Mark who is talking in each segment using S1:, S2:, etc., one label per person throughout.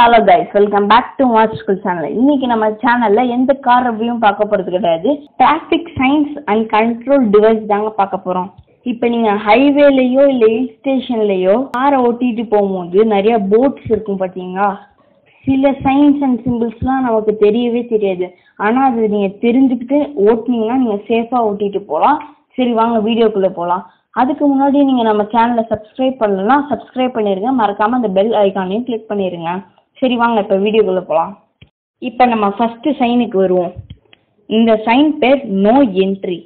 S1: Hello guys welcome back to master school channel இன்னைக்கு நம்ம சேனல்ல எந்த கார் ரிவ்யூவும் பார்க்க போறது கிடையாது. Traffic signs and control device தாங்க பார்க்க போறோம். இப்போ நீங்க ஹைவேலயோ இல்ல ஹில் ஸ்டேஷன்லயோ காரை ஓட்டிட்டு போகும்போது நிறைய போட்ஸ் இருக்கும் பாத்தீங்களா? சில சயின்ஸ் அண்ட் சிம்பிள்ஸ்லாம் நமக்கு தெரியவே தெரியாது. ஆனால் அது நீங்கள் தெரிஞ்சுக்கிட்டு ஓட்டினீங்கன்னா நீங்கள் சேஃபாக ஓட்டிட்டு போகலாம் சரி வாங்க வீடியோக்குள்ளே போகலாம் அதுக்கு முன்னாடி நீங்கள் நம்ம சேனலை சப்ஸ்கிரைப் பண்ணலன்னா சப்ஸ்கிரைப் பண்ணிடுங்க மறக்காமல் அந்த பெல் ஐக்கானையும் கிளிக் பண்ணிடுங்க சரி வாங்க இப்போ வீடியோக்குள்ளே போகலாம் இப்போ நம்ம ஃபஸ்ட்டு சைனுக்கு வருவோம். இந்த சைன் பேர் நோ என்ட்ரி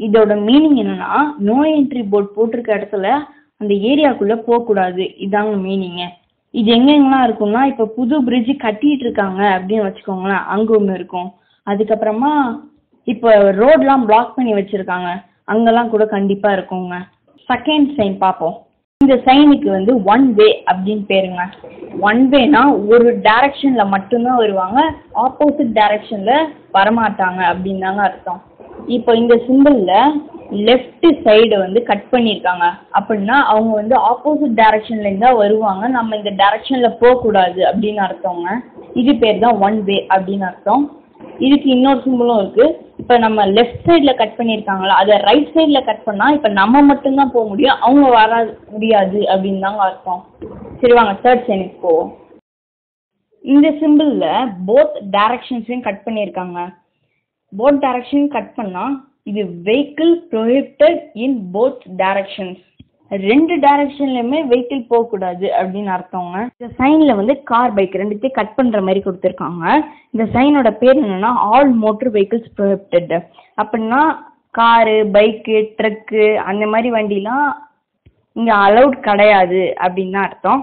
S1: இதோட மீனிங் என்னன்னா நோ என்ட்ரி போர்ட் போட்டிருக்க இடத்துல அந்த ஏரியாக்குள்ளே போகக்கூடாது. இதாங்க மீனிங்கு இது எங்கெங்கெல்லாம் இருக்கும்னா இப்போ புது பிரிட்ஜ் கட்டிட்டு இருக்காங்க அப்படின்னு வச்சுக்கோங்களேன். அங்கே ஒன்று இருக்கும். அதுக்கப்புறமா இப்போ ரோட்லாம் பிளாக் பண்ணி வச்சுருக்காங்க. அங்கெல்லாம் கூட கண்டிப்பாக இருக்குங்க. செகண்ட் சைன் பார்ப்போம். இந்த சைனுக்கு வந்து ஒன் வே அப்படின்னு பேருங்க. ஒன் வேனா ஒரு டைரக்ஷன்ல மட்டும்தான் வருவாங்க. ஆப்போசிட் டைரக்ஷன்ல வரமாட்டாங்க அப்படின்னு தாங்க அர்த்தம். இப்போ இந்த சிம்பிளில் லெஃப்ட் சைடு வந்து கட் பண்ணியிருக்காங்க அப்படின்னா அவங்க வந்து ஆப்போசிட் டைரக்ஷன்ல இருந்தா வருவாங்க. நம்ம இந்த டைரக்ஷன்ல போகக்கூடாது அப்படின்னு அர்த்தங்க. இது பேர் தான் ஒன் வே அப்படின்னு அர்த்தம். இதுக்கு இன்னொரு சிம்பிளும் இருக்கு. இப்போ நம்ம லெஃப்ட் சைடில் கட் பண்ணியிருக்காங்களா? அதை ரைட் சைடில் கட் பண்ணால் இப்போ நம்ம மட்டும்தான் போக முடியும். அவங்க வர முடியாது அப்படின்னு தாங்க அர்த்தம். சரி வாங்க தேர்ட் சைனுக்கு போவோம். இந்த சிம்பிளில் போத் டைரக்ஷன்ஸையும் கட் பண்ணியிருக்காங்க. போத் டைரக்ஷன் கட் பண்ணால் இது vehicle prohibited in both directions ரெண்டு டைரக்ஷன்லையுமே வெஹிக்கிள் போகக்கூடாது அப்படின்னு அர்த்தங்க. இந்த சைனில் வந்து கார் பைக் ரெண்டுத்தையும் கட் பண்ணுற மாதிரி கொடுத்துருக்காங்க. இந்த சைனோட பேர் என்னன்னா ஆல் மோட்டர் வெஹிக்கிள்ஸ் ப்ரொஹிபிட்டட் அப்படின்னா காரு பைக்கு ட்ரக்கு அந்த மாதிரி வண்டிலாம் இங்கே அலௌட் கிடையாது அப்படின்னு தான் அர்த்தம்.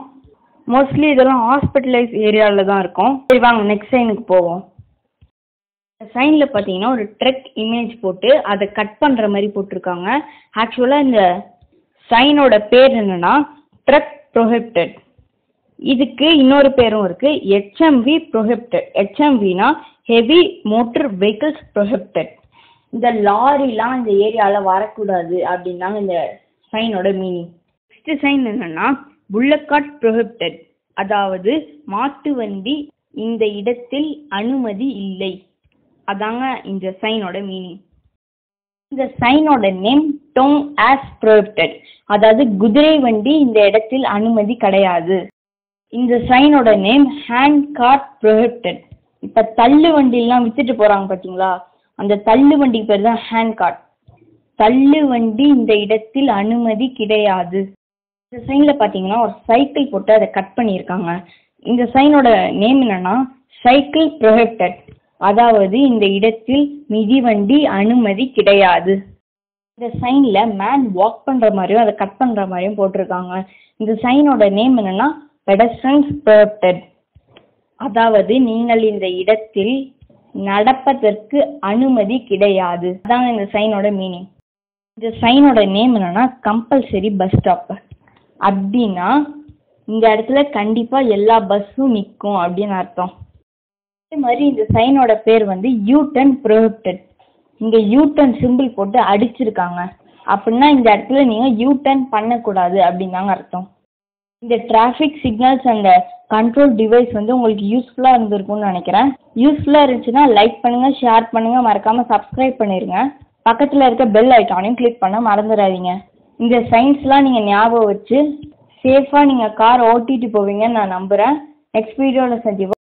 S1: மோஸ்ட்லி இதெல்லாம் ஹாஸ்பிட்டலைஸ் ஏரியாவில் தான் இருக்கும். சரி வாங்க நெக்ஸ்ட் சைனுக்கு போவோம். சைனில் பார்த்தீங்கன்னா ஒரு ட்ரெக் இமேஜ் போட்டு அதை கட் பண்ணுற மாதிரி போட்டிருக்காங்க. ஆக்சுவலாக இந்த சைனோட பேர் என்னன்னா ட்ரக் ப்ரொஹிப்டட். இதுக்கு இன்னொரு பேரும் இருக்கு ஹெச்எம்வி ப்ரொஹிப்டட். ஹெச்எம்வினா ஹெவி மோட்டர் வெஹிக்கிள்ஸ் ப்ரொஹிப்டட். இந்த லாரிலாம் இந்த ஏரியாவில் வரக்கூடாது அப்படின்னாங்க இந்த சைனோட மீனிங். நெக்ஸ்ட் சைன் என்னன்னா புல்லக்காட் ப்ரொஹிப்டட். அதாவது மாட்டு வண்டி இந்த இடத்தில் அனுமதி இல்லை. அதாங்க இந்த சைனோட மீனிங். இந்த சைனோட நேம் டோங் ஆஸ் ப்ரொஹிப்டட் அதாவது குதிரை வண்டி இந்த இடத்தில் அனுமதி கிடையாது. இந்த சைனோட நேம் ஹேண்ட் கார்ட் ப்ரொஹிப்டட் இப்போ தள்ளு வண்டிலாம் வித்துட்டு போகிறாங்க பார்த்தீங்களா அந்த தள்ளு வண்டி பேர் தான் ஹேண்ட் கார்ட் தள்ளு வண்டி இந்த இடத்தில் அனுமதி கிடையாது. இந்த சைனில் பார்த்தீங்கன்னா ஒரு சைக்கிள் போட்டு அதை கட் பண்ணியிருக்காங்க. இந்த சைனோட நேம் என்னன்னா சைக்கிள் ப்ரொஹிப்டட் அதாவது இந்த இடத்தில் மிதிவண்டி அனுமதி கிடையாது. இந்த சைனில் மேன் வாக் பண்ணுற மாதிரியும் அதை கட் பண்ணுற மாதிரியும் போட்டிருக்காங்க. இந்த சைனோட நேம் என்னன்னா பெடஸ்டன்ஸ் ப்ரொஹிப்டட் அதாவது நீங்கள் இந்த இடத்தில் நடப்பதற்கு அனுமதி கிடையாது. அதாங்க இந்த சைனோட மீனிங் இந்த சைனோட நேம் என்னன்னா கம்பல்சரி பஸ் ஸ்டாப் அப்படின்னா இந்த இடத்துல கண்டிப்பாக எல்லா பஸ்ஸும் நிற்கும் அப்படின்னு அர்த்தம். அதே மாதிரி இந்த சைனோட பேர் வந்து யூ யூட்டன் ப்ரொஹிப்டட் இங்கே டர்ன் சிம்பிள் போட்டு அடிச்சிருக்காங்க. அப்படின்னா இந்த இடத்துல நீங்கள் டர்ன் பண்ணக்கூடாது அப்படின்னு தாங்க அர்த்தம். இந்த டிராஃபிக் சிக்னல்ஸ் அந்த கண்ட்ரோல் டிவைஸ் வந்து உங்களுக்கு யூஸ்ஃபுல்லாக இருந்திருக்கும்னு நினைக்கிறேன். யூஸ்ஃபுல்லாக இருந்துச்சுன்னா லைக் பண்ணுங்கள் ஷேர் பண்ணுங்கள் மறக்காமல் சப்ஸ்கிரைப் பண்ணிடுங்க பக்கத்தில் இருக்க பெல் ஐக்கானையும் கிளிக் பண்ண மறந்துடாதீங்க. இந்த சயின்ஸ்லாம் நீங்கள் ஞாபகம் வச்சு சேஃபாக நீங்கள் கார் ஓட்டிட்டு போவீங்கன்னு நான் நம்புகிறேன் நெக்ஸ்ட் வீடியோவில் சந்திப்போம்.